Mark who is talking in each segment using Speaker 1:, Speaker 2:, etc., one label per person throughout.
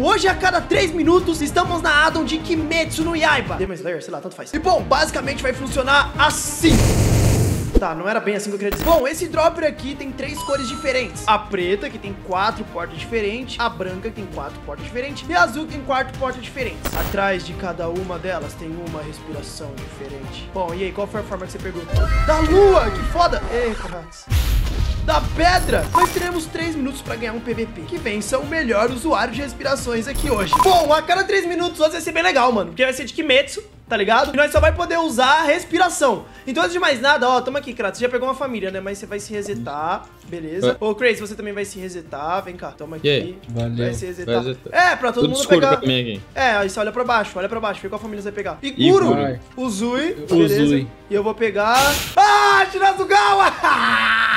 Speaker 1: Hoje a cada 3 minutos estamos na addon de Kimetsu no Yaiba. Demon Slayer, sei lá, tanto faz. E bom, basicamente vai funcionar assim. Tá, não era bem assim que eu queria dizer. Bom, esse dropper aqui tem três cores diferentes. A preta, que tem quatro portas diferentes. A branca, que tem quatro portas diferentes. E a azul, que tem quatro portas diferentes. Atrás de cada uma delas tem uma respiração diferente. Bom, e aí, qual foi a forma que você pegou? Da lua, que foda! Ei, Corrates da pedra. Nós teremos 3 minutos pra ganhar um PVP. Que vença o melhor usuário de respirações aqui hoje. Bom, a cada 3 minutos hoje vai ser bem legal, mano. Porque vai ser de Kimetsu tá ligado? E nós só vai poder usar a respiração. Então, antes de mais nada, ó, toma aqui, Kratos. Você já pegou uma família, né? Mas você vai se resetar, beleza? Ô, Crazy, você também vai se resetar. Vem cá, toma aqui.
Speaker 2: aí?
Speaker 3: Valeu.
Speaker 1: Vai se resetar.
Speaker 2: Vai resetar.
Speaker 1: É, pra todo
Speaker 2: Tudo
Speaker 1: mundo pegar.
Speaker 2: pra mim aqui.
Speaker 1: É, aí você olha pra baixo, olha pra baixo, vê qual família você vai pegar. Iguro,
Speaker 3: Iguro.
Speaker 1: Uzui, beleza.
Speaker 3: Uzui.
Speaker 1: E eu vou pegar... Ah, Shirazugawa!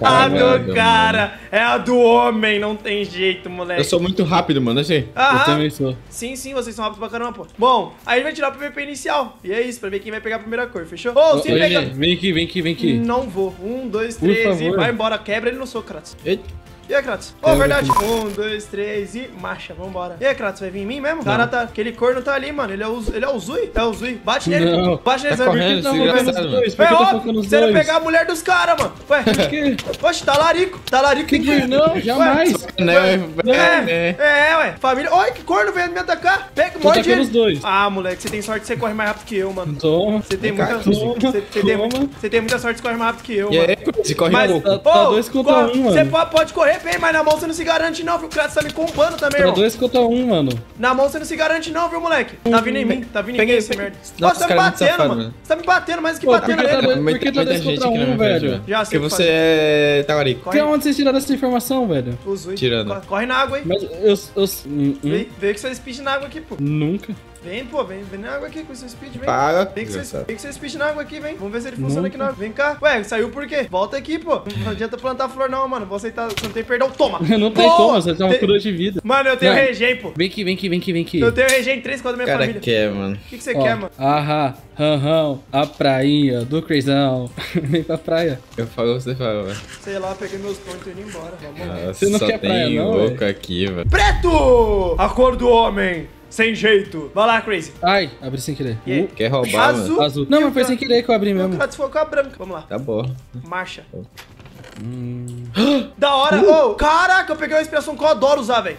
Speaker 1: a do
Speaker 2: Caralho,
Speaker 1: cara, é a do homem, não tem jeito, moleque.
Speaker 2: Eu sou muito rápido, mano, assim.
Speaker 1: Aham.
Speaker 3: Eu também sou.
Speaker 1: Sim, sim, vocês são rápidos pra caramba, pô. Bom, aí a gente vai tirar o PVP inicial. E é isso, pra ver quem vai pegar a primeira cor, fechou? Ô, se
Speaker 3: ô,
Speaker 1: pega...
Speaker 3: Vem aqui, vem aqui, vem aqui.
Speaker 1: Não vou. Um, dois, três e vai embora. Quebra ele no soco, Kratos.
Speaker 2: Eita.
Speaker 1: E aí, Kratos? Ô,
Speaker 3: Quebra
Speaker 1: verdade. Um, dois, três e marcha, vambora. E aí, Kratos, vai vir em mim mesmo? O cara tá. Aquele corno tá ali, mano. Ele é o, ele é o Zui? É o Zui. Bate nele.
Speaker 3: Não.
Speaker 1: Bate nele,
Speaker 2: Tá
Speaker 1: você
Speaker 2: correndo.
Speaker 3: Não, nos
Speaker 2: mano.
Speaker 3: dois.
Speaker 1: É
Speaker 3: que
Speaker 1: óbvio, você vai
Speaker 3: dois?
Speaker 1: pegar a mulher dos caras, mano. Ué,
Speaker 3: Que?
Speaker 1: oxe, talarico. Talarico tem que.
Speaker 3: Não, jamais.
Speaker 2: Né,
Speaker 1: É, é, ué. Família. Olha que corno veio me atacar. Pega, morde ele.
Speaker 3: dois.
Speaker 1: Ah, moleque, você tem sorte que você corre mais rápido que eu, mano.
Speaker 3: Toma.
Speaker 1: Você tem muita,
Speaker 3: Toma,
Speaker 1: você, você tem, você muita sorte de correr mais rápido que eu,
Speaker 2: E
Speaker 1: mano.
Speaker 2: aí, você corre
Speaker 1: Mas.
Speaker 3: Tá- tá dois contra
Speaker 1: corre-
Speaker 3: um,
Speaker 1: Você
Speaker 3: mano.
Speaker 1: pode, pode correr bem, mas na mão você não se garante não, viu? O Kratos tá me compando também,
Speaker 3: Tá
Speaker 1: irmão.
Speaker 3: dois contra um, mano.
Speaker 1: Na mão você não se garante não, viu, moleque? Tá vindo em mim, tá vindo em mim
Speaker 2: Peguei,
Speaker 1: esse merda.
Speaker 2: Nossa,
Speaker 1: Nossa, você tá me
Speaker 2: é
Speaker 1: batendo,
Speaker 2: safado,
Speaker 1: mano.
Speaker 2: mano.
Speaker 1: Você tá me batendo mais do que
Speaker 3: Pô,
Speaker 1: batendo
Speaker 3: que tá
Speaker 1: nele.
Speaker 2: Muita-
Speaker 3: por que tá dois contra um, velho?
Speaker 2: velho.
Speaker 1: Já sei
Speaker 2: Porque
Speaker 1: que
Speaker 2: você é talarico.
Speaker 3: Que onde vocês tiraram essa informação, velho?
Speaker 1: Uzui.
Speaker 2: Tirando.
Speaker 1: Corre, na água aí.
Speaker 3: Mas eu... eu hum, hum,
Speaker 1: vem com seu speed na água aqui, pô.
Speaker 3: nunca.
Speaker 1: Vem, pô, vem, vem na água aqui com seu speed, vem.
Speaker 2: Para.
Speaker 1: Vem com, seu, vem com seu speed na água aqui, vem. Vamos ver se ele funciona
Speaker 3: Nunca.
Speaker 1: aqui na água. Vem cá. Ué, saiu por quê? Volta aqui, pô. Não adianta plantar flor não, mano. Você, tá, você não tem perdão. Toma.
Speaker 3: Não tem
Speaker 1: Boa.
Speaker 3: como, você tem uma cura de vida.
Speaker 1: Mano, eu tenho
Speaker 3: Não.
Speaker 1: regen, pô.
Speaker 3: Vem aqui, vem aqui, vem aqui, vem aqui.
Speaker 1: Eu tenho regen em três quadros da minha
Speaker 2: Cara,
Speaker 1: família.
Speaker 2: quer, mano.
Speaker 1: O que, que você
Speaker 3: Ó,
Speaker 1: quer, mano?
Speaker 3: Ahá, ranrão, a prainha do Crazão. Vem pra praia.
Speaker 2: Eu falo, você fala, velho.
Speaker 1: Sei lá, peguei meus pão e indo embora. Vamos.
Speaker 2: Nossa,
Speaker 3: Você não
Speaker 2: só
Speaker 3: quer
Speaker 2: tem
Speaker 3: praia, não,
Speaker 2: louco aqui, velho.
Speaker 1: Preto! A cor do homem. Sem jeito. Vai lá, Crazy.
Speaker 3: Ai, abri sem querer.
Speaker 1: Aí?
Speaker 2: Quer roubar,
Speaker 1: Azul.
Speaker 2: mano?
Speaker 3: Uh, azul. Não, mas foi sem querer que eu abri mesmo.
Speaker 1: cara desfocou a branca. Vamos lá.
Speaker 2: Tá bom.
Speaker 1: Marcha.
Speaker 3: Hum.
Speaker 1: Da hora.
Speaker 3: Uh.
Speaker 1: Ô, caraca, eu peguei uma inspiração que eu adoro usar, velho.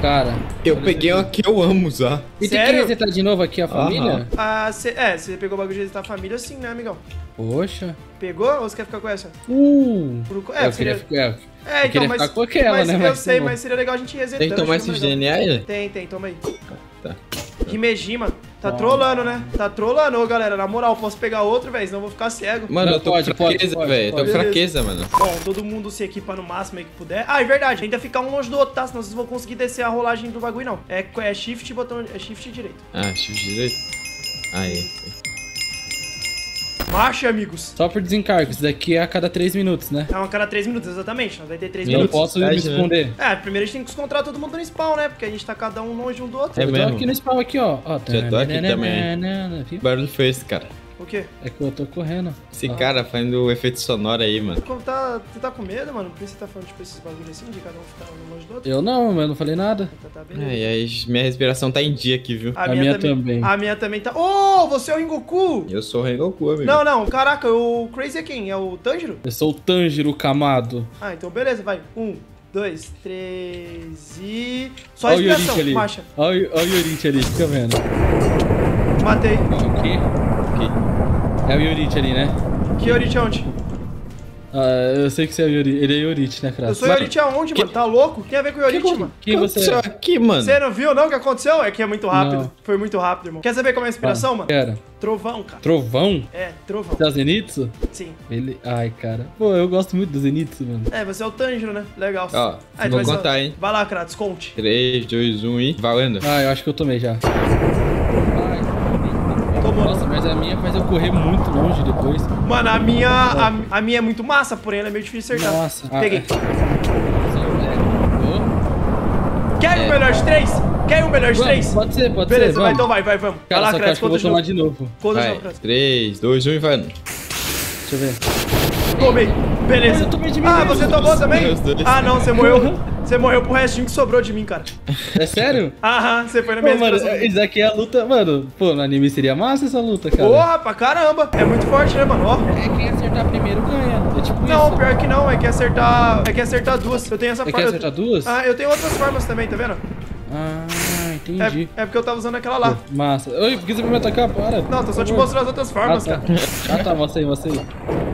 Speaker 3: Cara.
Speaker 2: Eu peguei uma que eu amo usar.
Speaker 3: E tem que
Speaker 1: Sério?
Speaker 3: resetar de novo aqui a família?
Speaker 1: Ah, cê, é, você pegou o bagulho de visitar a família sim, né, amigão?
Speaker 3: Poxa.
Speaker 1: Pegou ou você quer ficar com essa?
Speaker 3: Uh.
Speaker 1: Por-
Speaker 3: É, eu
Speaker 1: seria-
Speaker 3: queria ficar.
Speaker 1: É,
Speaker 3: eu
Speaker 1: então,
Speaker 3: queria
Speaker 1: mas.
Speaker 3: ficar com aquela,
Speaker 1: mas
Speaker 3: né?
Speaker 1: Eu
Speaker 3: Mas
Speaker 1: sei,
Speaker 3: tá bom.
Speaker 1: mas seria legal a gente ir resetando.
Speaker 2: Tem que tomar
Speaker 1: acho
Speaker 2: esse
Speaker 1: legal.
Speaker 2: DNA aí?
Speaker 1: Tem, tem, toma aí. Himeji, mano. Tá
Speaker 3: Toma.
Speaker 1: trolando, né? Tá trolando, ô galera. Na moral, posso pegar outro, velho, senão eu vou ficar cego.
Speaker 2: Mano, eu tô
Speaker 3: pode,
Speaker 2: fraqueza, velho. Tô com fraqueza, mano.
Speaker 1: Bom, todo mundo se equipa no máximo aí que puder. Ah, é verdade. Ainda ficar um longe do outro, tá? Senão vocês vão conseguir descer a rolagem do bagulho, não. É, é shift e botão. É shift direito.
Speaker 2: Ah, shift direito. Aí.
Speaker 1: Marcha, amigos.
Speaker 3: Só por desencargo, isso daqui é a cada 3 minutos, né?
Speaker 1: É uma cada 3 minutos, exatamente. Nós vai ter 3
Speaker 3: Eu não
Speaker 1: minutos.
Speaker 3: posso me
Speaker 2: né?
Speaker 3: esconder.
Speaker 1: É, primeiro a gente tem que encontrar todo mundo no spawn, né? Porque a gente tá cada um longe um do outro.
Speaker 2: É
Speaker 3: eu tô
Speaker 2: mesmo?
Speaker 3: aqui no spawn aqui, ó. ó
Speaker 2: Já tô aqui também. barulho foi esse, cara?
Speaker 1: O quê?
Speaker 3: É que eu tô correndo.
Speaker 2: Esse
Speaker 3: Ah.
Speaker 2: cara fazendo efeito sonoro aí, mano.
Speaker 1: Como tá, você tá com medo, mano? Por que você tá falando, tipo, esses bagulhos assim, de cada um ficar um longe do outro?
Speaker 3: Eu não, mas eu não falei nada.
Speaker 1: Tá, tá beleza.
Speaker 2: Ai, ai, minha respiração tá em dia aqui, viu?
Speaker 3: A minha também.
Speaker 1: A minha também tá. Oh, você é o Rengoku!
Speaker 2: Eu sou o Rengoku, amigo.
Speaker 1: Não, não, caraca, o Crazy é quem? É o Tanjiro?
Speaker 3: Eu sou o Tanjiro Kamado.
Speaker 1: Ah, então beleza, vai. Um, dois, três e. Só
Speaker 3: Olha o
Speaker 1: respiração,
Speaker 3: Yorite ali.
Speaker 1: marcha.
Speaker 3: Olha o- Yorite ali, fica vendo.
Speaker 1: Matei.
Speaker 3: Aqui.
Speaker 2: Aqui.
Speaker 3: É o Yorite ali, né?
Speaker 1: Que Yorite aonde?
Speaker 3: Ah, eu sei que você é o Yorite. Ele é Yorite, né,
Speaker 1: Eu
Speaker 3: Kratos?
Speaker 1: sou Yorite aonde, mano? Tá louco? O que tem a ver com o Yorite, mano?
Speaker 3: Quem você é?
Speaker 2: aqui, mano?
Speaker 1: Você não viu, não, o que aconteceu? É que é muito rápido.
Speaker 3: Não.
Speaker 1: Foi muito rápido, irmão. Quer saber como é a inspiração, mano?
Speaker 3: Era.
Speaker 1: Trovão, cara.
Speaker 3: Trovão?
Speaker 1: É, trovão.
Speaker 3: Da Zenitsu?
Speaker 1: Sim.
Speaker 3: Ele... Ai, cara. Pô, eu gosto muito do Zenitsu, mano.
Speaker 1: É, você é o Tanjiro, né? Legal.
Speaker 2: Ó,
Speaker 1: Aí,
Speaker 2: vou contar, hein?
Speaker 1: Vai lá, Kratos, conte.
Speaker 2: 3, 2, 1 e valendo.
Speaker 3: Ah, eu acho que eu tomei já. Nossa, mas a minha faz eu correr muito longe depois.
Speaker 1: Mano, a minha, a, a minha é muito massa, porém ela é meio difícil de acertar.
Speaker 3: Nossa. Ah,
Speaker 1: Peguei.
Speaker 3: Sim, é.
Speaker 1: Quer
Speaker 2: É.
Speaker 1: o melhor de três? Quer o melhor de
Speaker 3: Ô,
Speaker 1: três?
Speaker 3: Vamos, pode ser, pode
Speaker 1: Beleza,
Speaker 3: ser.
Speaker 1: vai,
Speaker 3: vamos.
Speaker 1: então vai, vai, vamos. Vai
Speaker 3: Cara,
Speaker 1: lá,
Speaker 3: acho que eu
Speaker 1: conta
Speaker 3: vou
Speaker 1: de
Speaker 3: tomar
Speaker 1: novo.
Speaker 3: de novo.
Speaker 1: Conta de
Speaker 2: Vai,
Speaker 1: novo, Kratos.
Speaker 2: 3, 2, 1 e valendo.
Speaker 3: Deixa eu ver.
Speaker 1: Tomei. Beleza.
Speaker 3: Eu tomei de mim
Speaker 1: Ah,
Speaker 3: mesmo.
Speaker 1: você tomou também? Ah, não, você morreu. Você Você morreu pro restinho que sobrou de mim, cara.
Speaker 3: É sério?
Speaker 1: Aham, você foi na
Speaker 3: Pô,
Speaker 1: minha
Speaker 3: mano,
Speaker 1: inspiração.
Speaker 3: isso aqui é a luta, mano. Pô, no anime seria massa essa luta, cara.
Speaker 1: Porra, pra caramba. É muito forte, né, mano? Ó.
Speaker 3: É quem acertar primeiro ganha. É tipo
Speaker 1: Não,
Speaker 3: isso.
Speaker 1: pior que não, é que acertar. É que acertar duas. Eu tenho essa
Speaker 3: É
Speaker 1: forma.
Speaker 3: acertar duas?
Speaker 1: Ah, eu tenho outras formas também, tá vendo?
Speaker 3: Ah, entendi.
Speaker 1: É, é porque eu tava usando aquela lá.
Speaker 3: Massa. Oi, por que você vai me atacar? Para.
Speaker 1: Não, tô só te mostrando as outras formas,
Speaker 3: ah, tá.
Speaker 1: cara.
Speaker 3: Ah, tá, mostra aí, mostra aí.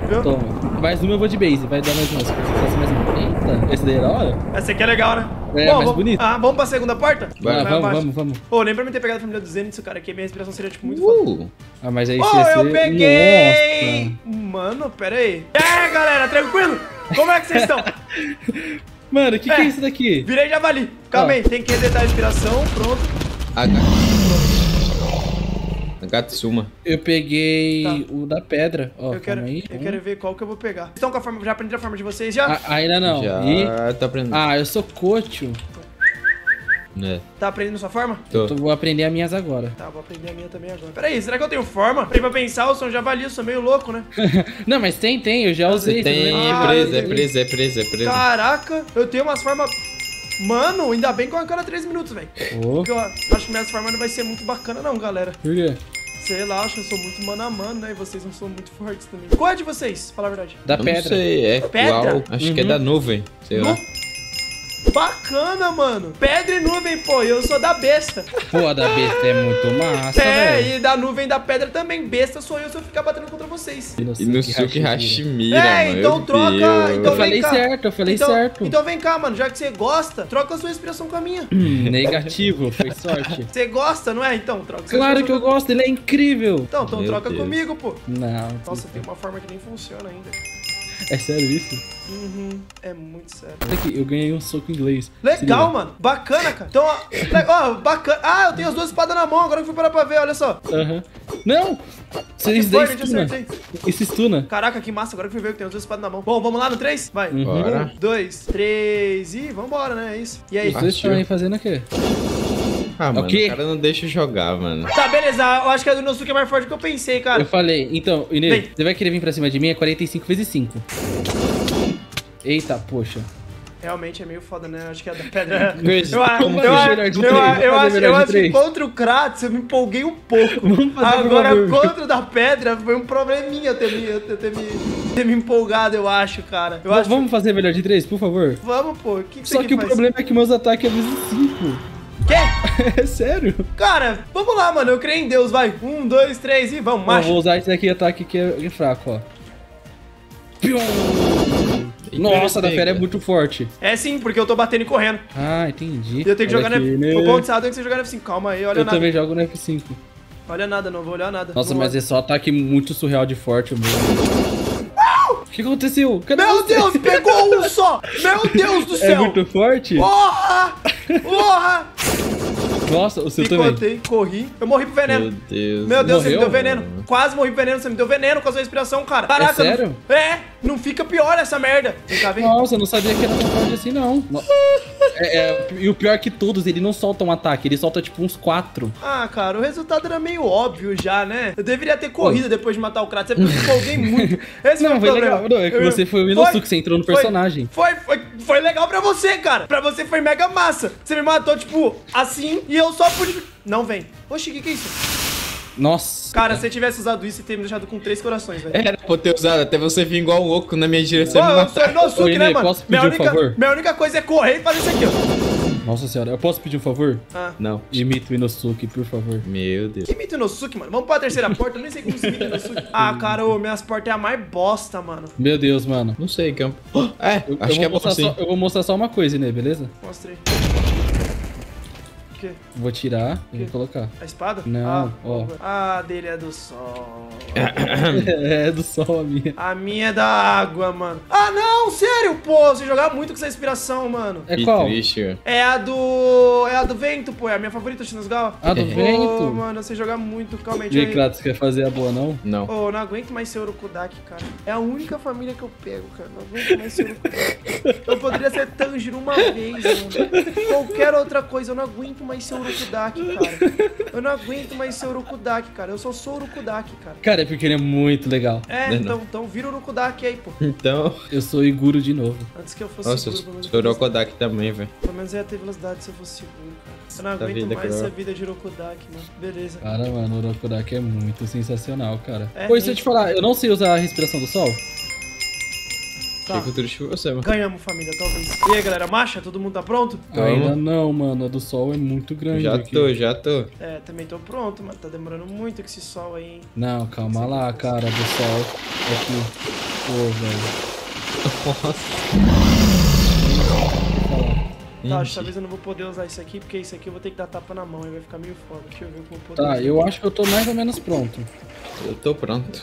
Speaker 1: Viu?
Speaker 3: Toma. Mais uma eu vou de base, vai dar mais uma. Se fosse mais uma. Eita, esse daí é da hora?
Speaker 1: Essa aqui é legal, né?
Speaker 3: É, mais
Speaker 1: vamos-
Speaker 3: bonito.
Speaker 1: Ah, vamos pra segunda porta?
Speaker 2: Vai,
Speaker 3: Ah,
Speaker 1: Vai
Speaker 3: vamos,
Speaker 1: abaixo.
Speaker 3: vamos, vamos.
Speaker 1: Ô, nem pra mim ter pegado a família do Zenith, cara, aqui minha respiração seria, tipo, muito foda.
Speaker 2: Uh,
Speaker 3: Ah, mas aí ia
Speaker 1: eu
Speaker 3: ser-
Speaker 1: peguei!
Speaker 3: Nossa.
Speaker 1: Mano, pera aí. É, galera, tranquilo? Como é que vocês estão?
Speaker 3: Mano, o que, que
Speaker 1: É.
Speaker 3: é isso daqui?
Speaker 1: Virei javali. Calma
Speaker 3: Ó.
Speaker 1: aí, tem que resetar a respiração, pronto.
Speaker 2: H. Agatsuma.
Speaker 3: Eu peguei
Speaker 1: Tá.
Speaker 3: o da pedra. Ó,
Speaker 1: eu quero,
Speaker 3: aí.
Speaker 1: eu quero ver qual que eu vou pegar. Vocês estão com a forma, já aprenderam a forma de vocês já?
Speaker 3: Ah, ainda não.
Speaker 2: Já
Speaker 3: E...
Speaker 2: tá aprendendo.
Speaker 3: Ah, eu sou coach.
Speaker 2: Né?
Speaker 1: Tá aprendendo sua forma?
Speaker 2: Tô.
Speaker 3: Então vou aprender as minhas agora.
Speaker 1: Tá, vou aprender a minha também agora. Pera aí, será que eu tenho forma? Parei pra pensar, eu sou um javali, eu sou meio louco, né?
Speaker 3: não, mas tem, tem. Eu já usei.
Speaker 2: Você tem
Speaker 3: lembra?
Speaker 1: Ah,
Speaker 2: presa, é presa, é presa, é presa.
Speaker 1: Caraca, eu tenho umas formas... Mano, ainda bem que eu a cada 3 minutos, velho.
Speaker 3: Ô,
Speaker 1: Porque eu acho que minhas formas não vai ser muito bacana não, galera.
Speaker 3: por quê?
Speaker 1: Sei lá, acho que eu sou muito mano a mano, né? E vocês não são muito fortes também. Qual é de vocês? Fala a verdade.
Speaker 3: Da
Speaker 2: Eu
Speaker 3: pedra.
Speaker 2: Não sei, é
Speaker 1: Pedra?
Speaker 2: qual? Acho que é
Speaker 3: Uhum.
Speaker 2: da nuvem, sei lá.
Speaker 1: Bacana, mano. Pedra e nuvem, pô. Eu sou da besta.
Speaker 3: Pô, a da besta é muito massa,
Speaker 1: é,
Speaker 3: velho.
Speaker 1: e da nuvem da pedra também. Besta sou eu se eu ficar batendo contra vocês.
Speaker 2: E no Suki Hashimira,
Speaker 1: É,
Speaker 2: mano.
Speaker 1: então troca,
Speaker 2: Deus.
Speaker 1: então
Speaker 3: Eu falei
Speaker 1: vem cá.
Speaker 3: certo, eu falei
Speaker 1: então,
Speaker 3: certo.
Speaker 1: Então vem cá, mano. Já que você gosta, troca a sua inspiração com a minha.
Speaker 3: Hum, negativo, foi sorte.
Speaker 1: Você gosta, não é? Então, troca
Speaker 3: Claro que eu gosto, ele é incrível.
Speaker 1: Então, então
Speaker 2: Meu
Speaker 1: troca
Speaker 2: Deus.
Speaker 1: comigo, pô.
Speaker 3: Não,
Speaker 1: Nossa, tem uma forma que nem funciona ainda.
Speaker 3: É sério isso?
Speaker 1: Uhum, é muito sério.
Speaker 3: Olha aqui, eu ganhei um soco inglês.
Speaker 1: Legal, mano. Bacana, cara. Então, ó, ó, bacana. Ah, eu tenho as duas espadas na mão, agora que eu fui parar pra ver, olha só.
Speaker 3: Aham. Não! Você
Speaker 1: Que
Speaker 3: isso
Speaker 1: foi,
Speaker 3: daí
Speaker 1: gente,
Speaker 3: stuna.
Speaker 1: acertei.
Speaker 3: Isso stuna.
Speaker 1: Caraca, que massa, agora que eu fui ver que tem as duas espadas na mão. Bom, vamos lá no 3? Vai.
Speaker 3: Uhum.
Speaker 2: Bora.
Speaker 1: Um, dois, três e vambora, né? É isso. E aí?
Speaker 3: Os dois estão aí fazendo o quê?
Speaker 2: Ah, mano,
Speaker 3: quê?
Speaker 2: o cara não deixa jogar, mano.
Speaker 1: Tá, beleza. Eu acho que a do Inosuke é mais forte do que eu pensei, cara.
Speaker 3: Eu falei, então, Inês,
Speaker 1: Vem.
Speaker 3: você vai querer vir pra cima de mim? É 45 vezes 5. Eita, poxa.
Speaker 1: Realmente é meio foda, né? Acho que a da pedra.
Speaker 2: Chris,
Speaker 1: eu eu, eu,
Speaker 3: três,
Speaker 1: eu acho, eu acho que
Speaker 3: três.
Speaker 1: contra o Kratos eu me empolguei um pouco.
Speaker 3: Vamos fazer, por
Speaker 1: Agora, contra o da pedra, foi um probleminha eu ter me, eu ter, ter me, ter me empolgado, eu acho, cara. Eu acho
Speaker 3: Vamos fazer melhor de 3, por favor?
Speaker 1: Vamos, pô. Que, que
Speaker 3: Só
Speaker 1: você
Speaker 3: que o problema é que meus ataques é vezes 5. É sério?
Speaker 1: Cara, vamos lá, mano. Eu creio em Deus, vai. Um, dois, três e vamos,
Speaker 3: Eu
Speaker 1: marcha.
Speaker 3: vou usar esse daqui ataque que é é fraco, ó. Pium! Nossa, a da fera é muito forte.
Speaker 1: É sim, porque eu tô batendo e correndo.
Speaker 3: Ah, entendi.
Speaker 1: E eu tenho que
Speaker 3: Olha
Speaker 1: jogar
Speaker 3: aqui,
Speaker 1: no
Speaker 3: né?
Speaker 1: O ponto de tem que você jogar no F5. Calma aí, olha
Speaker 3: Eu
Speaker 1: nada.
Speaker 3: também jogo no F5.
Speaker 1: Olha nada, não vou olhar nada.
Speaker 3: Nossa, mas
Speaker 1: lá.
Speaker 3: é só ataque muito surreal de forte, meu. O que aconteceu? Cadê
Speaker 1: Meu
Speaker 3: você?
Speaker 1: Deus, pegou um só! Meu Deus do
Speaker 3: É
Speaker 1: céu!
Speaker 3: muito forte?
Speaker 1: Porra! Porra!
Speaker 3: Nossa, o seu também.
Speaker 1: Picotei, corri. Eu morri pro veneno.
Speaker 2: Meu Deus.
Speaker 1: Meu Deus, você me
Speaker 3: Morreu?
Speaker 1: deu veneno. Quase morri pro veneno, você me deu veneno com a sua respiração, cara. Caraca,
Speaker 3: É sério?
Speaker 1: Não... É, não fica pior essa merda. Vem cá, vem.
Speaker 3: Nossa, eu não sabia que era tão forte assim, não. É, é, e o pior é que todos, ele não solta um ataque, ele solta tipo uns quatro.
Speaker 1: Ah, cara, o resultado era meio óbvio já, né? Eu deveria ter corrido depois de matar o Kratos. É porque eu me empolguei muito. Esse
Speaker 3: Não,
Speaker 1: foi
Speaker 3: foi legal. Não, é que
Speaker 1: Eu-
Speaker 3: você foi o Inosuke, você entrou no
Speaker 1: foi,
Speaker 3: personagem.
Speaker 1: Foi, foi, foi legal pra você, cara. Pra você foi mega massa. Você me matou, tipo, assim, e eu só pude... Não vem. Oxi, o que que é isso?
Speaker 3: Nossa.
Speaker 1: Cara, se você tivesse usado isso, você teria me deixado com três corações, velho.
Speaker 2: Era pra eu ter usado, até você vir igual um louco na minha direção.
Speaker 1: Pô, eu sou Inosuke, né, mano?
Speaker 3: posso pedir
Speaker 1: minha,
Speaker 3: um
Speaker 1: única,
Speaker 3: favor?
Speaker 1: minha única coisa é correr e fazer isso aqui, ó.
Speaker 3: Nossa senhora, eu posso pedir um favor?
Speaker 1: Ah.
Speaker 2: Não.
Speaker 3: Imita o Inosuke, por favor.
Speaker 2: Meu Deus.
Speaker 1: Que imita o Inosuke, mano? Vamos pra terceira porta? Eu nem sei como se imita o Inosuke. Ah, cara, ô, minhas portas é a mais bosta, mano.
Speaker 3: Meu Deus, mano.
Speaker 2: Não sei, campo. Oh, é,
Speaker 3: Eu,
Speaker 2: acho
Speaker 3: eu
Speaker 2: que é
Speaker 3: vou
Speaker 2: bom
Speaker 3: mostrar
Speaker 2: assim.
Speaker 3: só, eu vou mostrar só uma coisa, né, beleza?
Speaker 1: Mostrei. Quê?
Speaker 3: Vou tirar e vou colocar.
Speaker 1: A espada?
Speaker 3: Não,
Speaker 1: ah,
Speaker 3: ó.
Speaker 1: Ah, a dele é do sol.
Speaker 3: é, do sol a minha.
Speaker 1: A minha é da água, mano. Ah, não, sério, pô. Você jogava muito com essa inspiração, mano.
Speaker 3: É
Speaker 2: Que
Speaker 3: qual?
Speaker 2: triste.
Speaker 1: É a do. É a do vento, pô. É a minha favorita, Shinusgawa.
Speaker 3: A do
Speaker 2: É.
Speaker 1: Pô,
Speaker 3: vento.
Speaker 1: mano, você joga muito. Calma aí, deixa
Speaker 3: Kratos, quer fazer a boa, não?
Speaker 2: Não.
Speaker 1: Ô, eu não aguento mais ser Urukudaki, cara. É a única família que eu pego, cara. Não aguento mais ser Urukudaki. Eu poderia ser Tanjiro uma vez, mano. Qualquer outra coisa, eu não aguento mais ser Urukudaki, cara. Eu não aguento mais ser Urukudaki, cara. Eu só sou Urukudaki, cara.
Speaker 3: Cara, é porque ele é muito legal.
Speaker 1: É,
Speaker 2: Não,
Speaker 1: então, então vira Urukudaki aí, pô.
Speaker 2: Então.
Speaker 3: Eu sou Iguro de novo.
Speaker 1: Antes que eu fosse
Speaker 2: Nossa,
Speaker 1: seguro, pelo menos,
Speaker 2: eu sou Rokodak também, velho.
Speaker 1: pelo menos eu ia ter velocidade se eu fosse seguro, cara. Eu não aguento
Speaker 2: vida,
Speaker 1: mais
Speaker 2: cara.
Speaker 1: essa vida de Urukudaki, mano. Beleza.
Speaker 3: Cara, mano, o Orokodaki é muito sensacional, cara.
Speaker 1: É,
Speaker 3: Pois, se eu te falar, eu não sei usar a respiração do sol.
Speaker 1: Tá.
Speaker 2: Triste por você, mano.
Speaker 1: Ganhamos, família, talvez. E aí, galera, marcha? Todo mundo tá pronto?
Speaker 2: Calma.
Speaker 3: Ainda não, mano. A do sol é muito grande.
Speaker 2: Já
Speaker 3: aqui.
Speaker 2: tô, já tô.
Speaker 1: É, também tô pronto, mas tá demorando muito com esse sol aí, hein?
Speaker 3: Não, calma lá, cara, do sol. Aqui. Pô, velho.
Speaker 2: Nossa.
Speaker 1: Tá, acho que talvez eu não vou poder usar isso aqui, porque isso aqui eu vou ter que dar tapa na mão e vai ficar meio foda. Deixa eu ver como eu vou poder.
Speaker 3: Tá, eu acho que eu tô mais ou menos pronto.
Speaker 2: Eu tô pronto.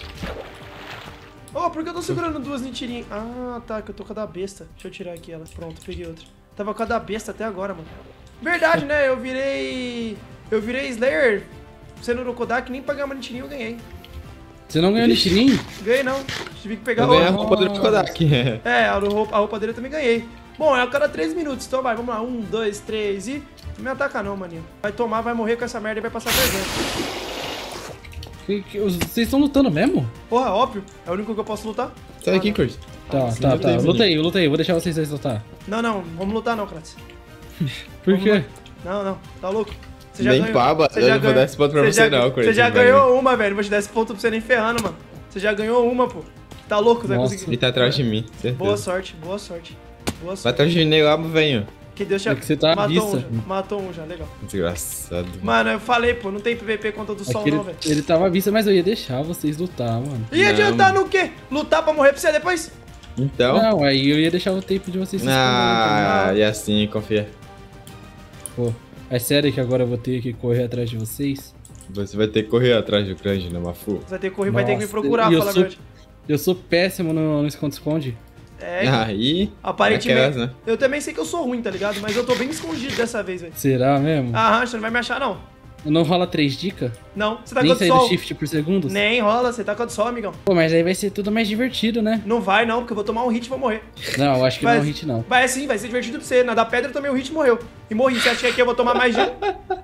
Speaker 1: Oh, por que eu tô segurando duas mentirinhas? Ah, tá, que eu tô com a da besta. Deixa eu tirar aqui ela. Pronto, peguei outra. Tava com a da besta até agora, mano. Verdade, né? Eu virei. Eu virei Slayer sendo Rokodak, nem pagar uma mentirinha eu ganhei.
Speaker 3: Você não ganhou Nichirin?
Speaker 1: Ganhei não. Tive que pegar
Speaker 2: Eu ganhei a roupa do Rokodak.
Speaker 1: É, a roupa, a roupa dele eu também ganhei. Bom, é a cada 3 minutos, então vai, vamos lá. Um, dois, três e. Não me ataca não, maninho. Vai tomar, vai morrer com essa merda e vai passar vergonha.
Speaker 3: Que- que- Vocês estão lutando mesmo?
Speaker 1: Porra, óbvio. É o único que eu posso lutar?
Speaker 2: Sai aqui,
Speaker 1: Ah,
Speaker 2: Chris.
Speaker 3: Tá,
Speaker 2: sim,
Speaker 3: tá,
Speaker 2: lutei,
Speaker 3: tá.
Speaker 2: menino.
Speaker 3: Luta aí, luta aí. Vou deixar vocês dois lutar.
Speaker 1: Não, não, vamos lutar não, Kratz.
Speaker 3: Por
Speaker 1: Vamos
Speaker 3: quê?
Speaker 1: lá. Não, não, tá louco? Você
Speaker 2: Nem paba,
Speaker 1: você
Speaker 2: eu
Speaker 1: já
Speaker 2: não vou dar esse ponto pra
Speaker 1: você
Speaker 2: você
Speaker 1: já-
Speaker 2: não, Crazy,
Speaker 1: Você já
Speaker 2: vai.
Speaker 1: ganhou uma, velho. Não vou te dar esse ponto pra você nem ferrando, mano. Você já ganhou uma, pô. Tá louco, você vai
Speaker 3: Nossa.
Speaker 2: Ele
Speaker 1: conseguir.
Speaker 2: tá atrás de mim, certeza.
Speaker 1: Boa sorte, boa sorte. Boa
Speaker 2: Vai
Speaker 1: sorte.
Speaker 2: atrás de mim lá, venho.
Speaker 1: Que Deus te
Speaker 3: É que você tá
Speaker 1: matou
Speaker 3: vista.
Speaker 1: um já. Matou um já, legal.
Speaker 2: Desgraçado.
Speaker 1: Mano, eu falei, pô, não tem PVP contra o do sol,
Speaker 3: Aquele-
Speaker 1: não, velho.
Speaker 3: ele tava à vista, mas eu ia deixar vocês lutar, mano.
Speaker 1: E
Speaker 2: Não.
Speaker 1: adiantar no quê? Lutar pra morrer pra você depois?
Speaker 2: Então.
Speaker 3: Não, aí eu ia deixar o tempo de vocês se
Speaker 2: Ah,
Speaker 3: esconderem,
Speaker 2: e assim, confia.
Speaker 3: Pô, é sério que agora eu vou ter que correr atrás de vocês?
Speaker 2: Você vai ter que correr atrás do grande, né, Mafu?
Speaker 1: Você vai ter que correr, vai ter que me
Speaker 3: Nossa,
Speaker 1: procurar,
Speaker 3: e eu
Speaker 1: falar a
Speaker 3: sou-. Eu sou péssimo no no esconde-esconde.
Speaker 1: É,
Speaker 2: Aí.
Speaker 1: aparentemente.
Speaker 2: aquelas, né?
Speaker 1: Eu também sei que eu sou ruim, tá ligado? Mas eu tô bem escondido dessa vez, velho.
Speaker 3: Será mesmo?
Speaker 1: Aham, você não vai me achar, não.
Speaker 3: Não rola três dicas?
Speaker 1: Não, você tá
Speaker 3: Nem
Speaker 1: com o
Speaker 3: sair
Speaker 1: sol.
Speaker 3: do shift por segundos?
Speaker 1: Nem rola, você tá com o sol, amigão.
Speaker 3: Pô, mas aí vai ser tudo mais divertido, né?
Speaker 1: Não vai, não, porque eu vou tomar um hit e vou morrer.
Speaker 3: Não, eu acho que
Speaker 1: Vai-
Speaker 3: não é um hit, não.
Speaker 1: Vai sim, vai ser divertido pra você. Na da pedra também o hit morreu. E morri. Você acha que aqui eu vou tomar mais de?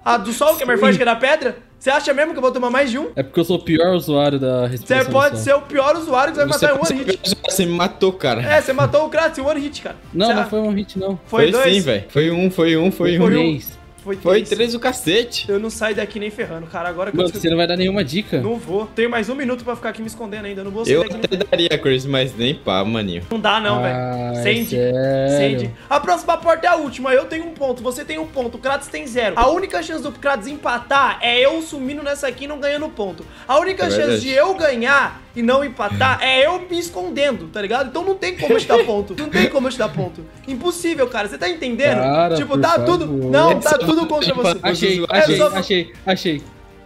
Speaker 1: A do sol, que é mais forte que a da pedra? Você acha mesmo que eu vou tomar mais de um?
Speaker 3: É porque eu sou o pior usuário da
Speaker 1: Você
Speaker 3: respiração do
Speaker 1: pode ser o pior usuário que vai
Speaker 2: Você,
Speaker 1: matar em one
Speaker 2: você,
Speaker 1: hit.
Speaker 2: você me matou, cara.
Speaker 1: É, você matou o Kratz em one hit, cara.
Speaker 3: Não,
Speaker 1: Você-
Speaker 3: não foi um hit, não.
Speaker 1: Foi, dois?
Speaker 2: sim, velho. Foi um, foi um, foi um.
Speaker 1: Foi um.
Speaker 3: Três.
Speaker 1: Foi
Speaker 2: Foi
Speaker 1: três.
Speaker 2: três o cacete.
Speaker 1: Eu não saio daqui nem ferrando, cara. Agora que eu
Speaker 3: Mano,
Speaker 1: descobri-
Speaker 3: você não vai dar nenhuma dica?
Speaker 1: Não vou. Tenho mais um minuto pra ficar aqui me escondendo ainda. Eu não vou sair
Speaker 2: Eu
Speaker 1: daqui nem
Speaker 2: até daria, Chris, mas nem pá, maninho.
Speaker 1: Não dá não,
Speaker 3: Ah,
Speaker 1: velho.
Speaker 3: Sério?
Speaker 1: dica. A próxima porta é a última. Eu tenho um ponto, você tem um ponto. O Kratos tem zero. A única chance do Kratos empatar é eu sumindo nessa aqui e não ganhando ponto. A única
Speaker 2: É
Speaker 1: chance de eu ganhar e não empatar é eu me escondendo, tá ligado? Então não tem como eu te dar ponto. Não tem como eu te dar ponto. Impossível, cara. Você tá entendendo?
Speaker 3: Cara,
Speaker 1: tipo, tá
Speaker 3: favor.
Speaker 1: tudo. Não, tá tudo contra você.
Speaker 3: Achei,
Speaker 2: É
Speaker 3: achei,
Speaker 1: só-
Speaker 3: achei, achei.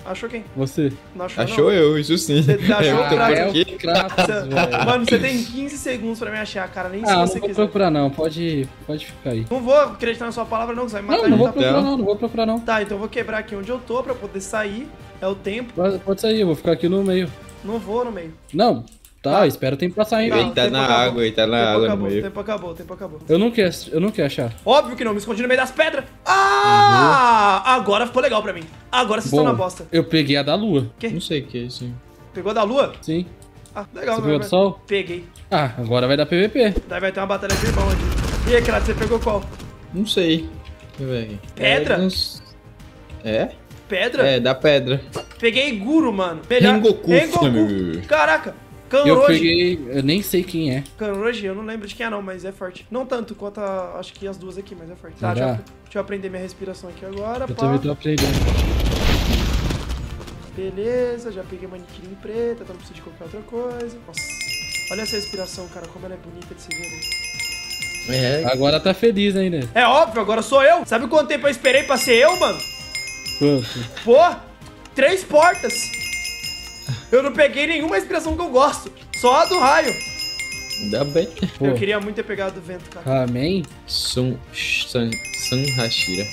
Speaker 1: Achou quem?
Speaker 3: Você.
Speaker 1: Não achou,
Speaker 2: Achou
Speaker 1: não.
Speaker 2: eu, isso sim.
Speaker 1: Você achou
Speaker 2: eu
Speaker 3: É
Speaker 2: aqui.
Speaker 3: Kratos,
Speaker 1: Você-. Mano, você tem 15 segundos pra me achar, cara. Nem se
Speaker 3: Ah, não
Speaker 1: você
Speaker 3: vou
Speaker 1: quiser.
Speaker 3: procurar não, pode, pode ficar aí.
Speaker 1: Não vou acreditar na sua palavra, não, que você vai me matar
Speaker 3: Não, não vou
Speaker 1: tá-
Speaker 3: procurar não, não vou procurar não.
Speaker 1: Tá, então eu vou quebrar aqui onde eu tô pra poder sair. É o tempo.
Speaker 3: Pode, pode sair, eu vou ficar aqui no meio.
Speaker 1: Não vou no meio.
Speaker 3: Não, tá,
Speaker 1: Tá.
Speaker 3: espera o tempo passar ainda.
Speaker 1: Não,
Speaker 2: Ele tá na
Speaker 1: acabou.
Speaker 2: água, ele tá na
Speaker 1: tempo
Speaker 2: água no
Speaker 1: acabou, o
Speaker 2: meio.
Speaker 1: tempo acabou, o tempo acabou.
Speaker 3: Eu não quero, eu não quero achar.
Speaker 1: Óbvio que não, me escondi no meio das pedras. Ah! Agora ficou legal pra mim. Agora vocês estão
Speaker 3: Bom,
Speaker 1: na bosta.
Speaker 3: eu peguei a da lua.
Speaker 2: Não sei o que é isso.
Speaker 1: Pegou da lua?
Speaker 3: Sim.
Speaker 1: Ah, legal,
Speaker 3: Você pegou do sol?
Speaker 1: Peguei.
Speaker 3: Ah, agora vai dar PVP.
Speaker 1: Daí vai ter uma batalha de irmão aqui. E aí, Kratos, você pegou qual?
Speaker 2: Não sei. Deixa eu ver aqui.
Speaker 1: Pedra?
Speaker 2: É, uns- é?
Speaker 1: Pedra?
Speaker 2: É, da pedra.
Speaker 1: Peguei Guro, mano. Melhor.
Speaker 2: Rengoku, família.
Speaker 1: Caraca.
Speaker 3: Eu
Speaker 1: Kanroji.
Speaker 3: peguei, eu nem sei quem é.
Speaker 1: Kanroji, eu não lembro de quem é não, mas é forte. Não tanto quanto a, acho que as duas aqui, mas é forte. Tá, deixa eu, deixa eu aprender minha respiração aqui agora.
Speaker 3: Eu
Speaker 1: pá.
Speaker 3: também tô aprendendo.
Speaker 1: Beleza, já peguei manequim preta, então não preciso de qualquer outra coisa. Nossa, olha essa respiração, cara, como ela é bonita de se ver. velho.
Speaker 2: É.
Speaker 3: Agora tá feliz ainda.
Speaker 1: É óbvio, agora sou eu. Sabe quanto tempo eu esperei pra ser eu, mano? Pô, três portas. Eu não peguei nenhuma respiração que eu gosto, só a do raio.
Speaker 2: Ainda bem.
Speaker 3: Pô,
Speaker 1: Eu queria muito ter pegado do vento, cara.
Speaker 3: Amém?
Speaker 2: Sun, Sun, Sun Hashira.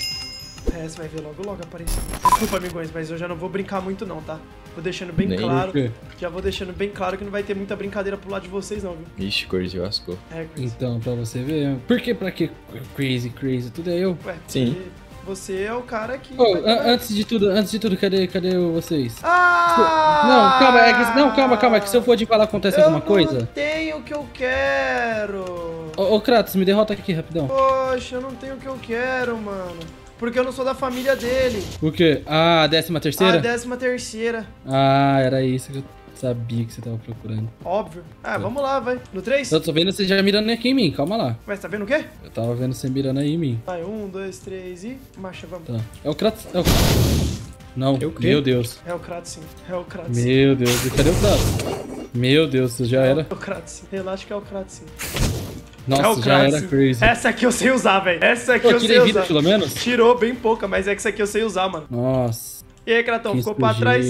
Speaker 1: É, você vai ver logo, logo aparecer. Desculpa, amigões, mas eu já não vou brincar muito não, tá? Vou deixando bem
Speaker 2: Nem
Speaker 1: claro. Já vou deixando bem claro que não vai ter muita brincadeira pro lado de vocês não, viu?
Speaker 2: Ixi, Corinthians lascou.
Speaker 1: É, Chris.
Speaker 3: Então, pra você ver. Por que, pra que crazy, crazy? Tudo é eu.
Speaker 1: Ué,
Speaker 2: Sim.
Speaker 1: porque Você é o cara que. Trabalhar.
Speaker 3: antes de tudo, antes de tudo, cadê, cadê vocês?
Speaker 1: Ah!
Speaker 3: Não, calma, é que, não, calma, calma, é que se eu for de falar acontece
Speaker 1: eu
Speaker 3: alguma
Speaker 1: não
Speaker 3: coisa.
Speaker 1: tenho o que eu quero.
Speaker 3: Ô, Kratos, me derrota aqui rapidão.
Speaker 1: Poxa, eu não tenho o que eu quero, mano. Porque eu não sou da família dele.
Speaker 3: O quê? Ah, a décima
Speaker 1: A
Speaker 3: terceira?
Speaker 1: décima terceira.
Speaker 3: Ah, era isso que eu sabia que você tava procurando.
Speaker 1: Óbvio. Ah, vamos lá, vai. No 3?
Speaker 3: Eu tô vendo você já mirando aqui em mim, calma lá.
Speaker 1: Mas tá vendo o quê?
Speaker 3: Eu tava vendo você mirando aí em mim.
Speaker 1: Vai, um, dois, três e. Marcha, vamos.
Speaker 3: Tá. É o Kratos. É o Kratos. Não,
Speaker 2: É
Speaker 3: meu Deus.
Speaker 1: É o Kratos sim. É o Kratos sim.
Speaker 3: Meu Deus, e cadê o Kratos? Meu Deus, já era.
Speaker 1: É o Kratos sim. Relaxa que é o Kratos sim. é
Speaker 3: Nossa,
Speaker 1: o
Speaker 3: já era crazy.
Speaker 1: Essa aqui eu sei usar, velho. Essa aqui
Speaker 3: Pô,
Speaker 1: eu sei
Speaker 3: tirei vida
Speaker 1: usar.
Speaker 3: pelo menos?
Speaker 1: Tirou bem pouca, mas é que essa aqui eu sei usar, mano.
Speaker 3: Nossa.
Speaker 1: E aí, Kratão, ficou pra trás?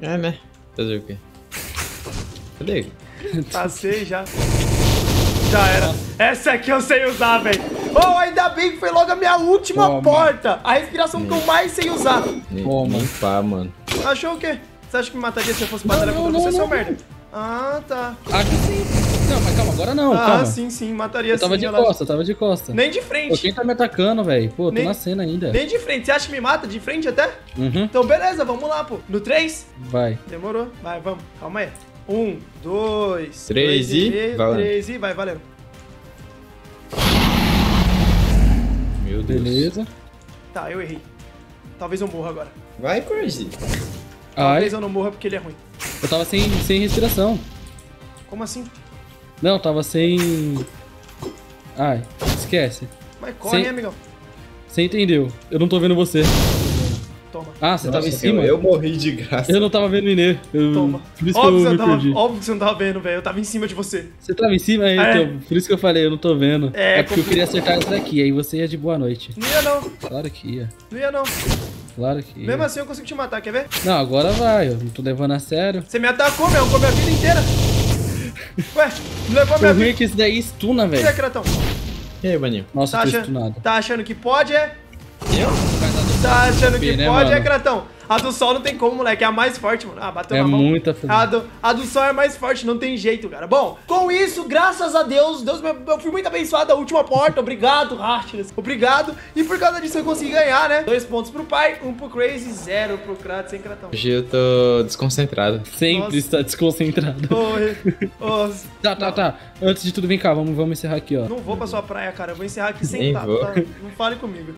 Speaker 2: É, né? Fazer o quê? Cadê?
Speaker 1: Passei já. Já era. Essa aqui eu sei usar, velho. Oh, ainda bem que foi logo a minha última
Speaker 3: Toma.
Speaker 1: porta. A respiração que eu mais sei usar.
Speaker 3: Toma.
Speaker 2: pá, mano.
Speaker 1: Achou o quê? Você acha que me mataria se eu fosse batalhar
Speaker 3: Não,
Speaker 1: contra
Speaker 3: não,
Speaker 1: você,
Speaker 3: não,
Speaker 1: seu
Speaker 3: não.
Speaker 1: merda? Ah, tá.
Speaker 3: Aqui sim. Não, mas calma, agora não,
Speaker 1: ah,
Speaker 3: calma.
Speaker 1: sim, sim, mataria
Speaker 3: Eu tava
Speaker 1: sim.
Speaker 3: de
Speaker 1: relaxa.
Speaker 3: costa, tava de costa.
Speaker 1: Nem de
Speaker 3: Pô,
Speaker 1: frente.
Speaker 3: quem tá me atacando, velho? Pô, tô
Speaker 1: Nem-
Speaker 3: na cena ainda.
Speaker 1: Nem de frente. Você acha que me mata de frente até?
Speaker 3: Uhum,
Speaker 1: Então, beleza, vamos lá, pô. No 3?
Speaker 3: vai.
Speaker 1: Demorou. Vai, vamos. Calma aí. Um, dois,
Speaker 2: Três
Speaker 1: dois
Speaker 2: e-
Speaker 1: meio,
Speaker 2: valendo.
Speaker 1: três e vai, valendo.
Speaker 2: Meu Deus.
Speaker 3: Beleza.
Speaker 1: Tá, eu errei. Talvez eu morra agora.
Speaker 2: Vai, Crazy.
Speaker 3: Ai,
Speaker 1: Talvez eu não morra porque ele é ruim.
Speaker 3: eu tava sem, sem respiração.
Speaker 1: Como assim?
Speaker 3: Não, tava sem. Ai, esquece.
Speaker 1: Mas corre, hein, amigão.
Speaker 3: Você entendeu. Eu não tô vendo você.
Speaker 1: Toma.
Speaker 3: Ah, você tava em cima?
Speaker 2: Eu, eu morri de graça.
Speaker 3: Eu não tava vendo o Inê. Eu...
Speaker 1: Toma.
Speaker 3: Por isso
Speaker 1: Óbvio,
Speaker 3: que
Speaker 1: você
Speaker 3: eu me
Speaker 1: não tava,
Speaker 3: perdi.
Speaker 1: óbvio que você não tava vendo, velho. Eu tava em cima de você.
Speaker 3: Você tava em cima? É,
Speaker 1: É.
Speaker 3: então, por isso que eu falei, eu não tô vendo.
Speaker 1: É,
Speaker 3: É, porque eu queria acertar essa daqui, aí você ia de boa noite.
Speaker 1: Não ia não.
Speaker 3: Claro que ia.
Speaker 1: Não ia não.
Speaker 3: Claro que ia.
Speaker 1: Mesmo assim eu consigo te matar, quer ver?
Speaker 3: Não, agora vai, eu não tô levando a sério.
Speaker 1: Você me atacou, meu. Com a minha vida inteira. Ué, não levou a minha
Speaker 3: é
Speaker 1: vida.
Speaker 3: que esse daí estuna,
Speaker 1: E aí,
Speaker 3: velho.
Speaker 1: Cratão?
Speaker 2: E aí, Baninho?
Speaker 3: Nossa,
Speaker 1: Tá
Speaker 3: tô
Speaker 1: achando,
Speaker 3: estunado.
Speaker 1: tá achando que pode, é?
Speaker 2: Eu?
Speaker 1: Tá achando que
Speaker 3: né,
Speaker 1: pode, é,
Speaker 3: mano?
Speaker 1: Cratão? A do sol não tem como, moleque. É a mais forte, mano. Ah, bateu
Speaker 3: É
Speaker 1: na mão.
Speaker 3: muita.
Speaker 1: A do, a do sol é mais forte, não tem jeito, cara. Bom, com isso, graças a Deus, Deus me, eu fui muito abençoado da última porta. Obrigado, Rastas. Obrigado. E por causa disso eu consegui ganhar, né? Dois pontos pro pai, um pro Crazy, zero pro Kratos sem Kratão.
Speaker 2: Hoje eu tô desconcentrado.
Speaker 3: Sempre
Speaker 1: Nossa.
Speaker 3: está desconcentrado. Tá, tá, tá. Antes de tudo, vem cá, vamos, vamos encerrar aqui, ó.
Speaker 1: não vou pra sua praia, cara. Eu vou encerrar aqui sentado, tá? Não fale comigo.